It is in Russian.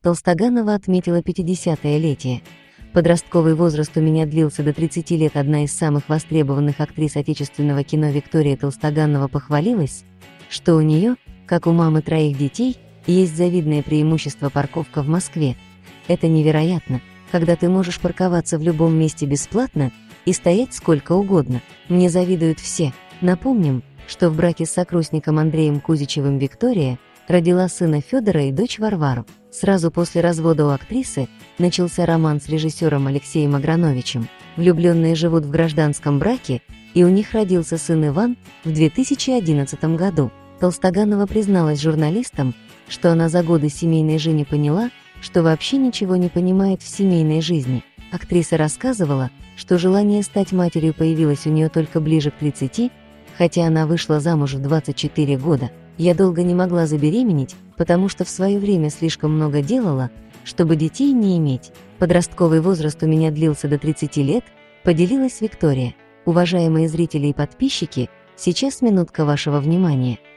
Толстоганова отметила 50-летие. Подростковый возраст у меня длился до 30 лет. Одна из самых востребованных актрис отечественного кино Виктория Толстоганова похвалилась, что у нее, как у мамы троих детей, есть завидное преимущество парковка в Москве. Это невероятно, когда ты можешь парковаться в любом месте бесплатно и стоять сколько угодно. Мне завидуют все. Напомним, что в браке с сокрусником Андреем Кузичевым Виктория родила сына Федора и дочь Варвару. Сразу после развода у актрисы начался роман с режиссером Алексеем Аграновичем. Влюбленные живут в гражданском браке, и у них родился сын Иван в 2011 году. Толстоганова призналась журналистам, что она за годы семейной жизни поняла, что вообще ничего не понимает в семейной жизни. Актриса рассказывала, что желание стать матерью появилось у нее только ближе к 30, хотя она вышла замуж в 24 года. Я долго не могла забеременеть, потому что в свое время слишком много делала, чтобы детей не иметь. Подростковый возраст у меня длился до 30 лет, поделилась Виктория. Уважаемые зрители и подписчики, сейчас минутка вашего внимания –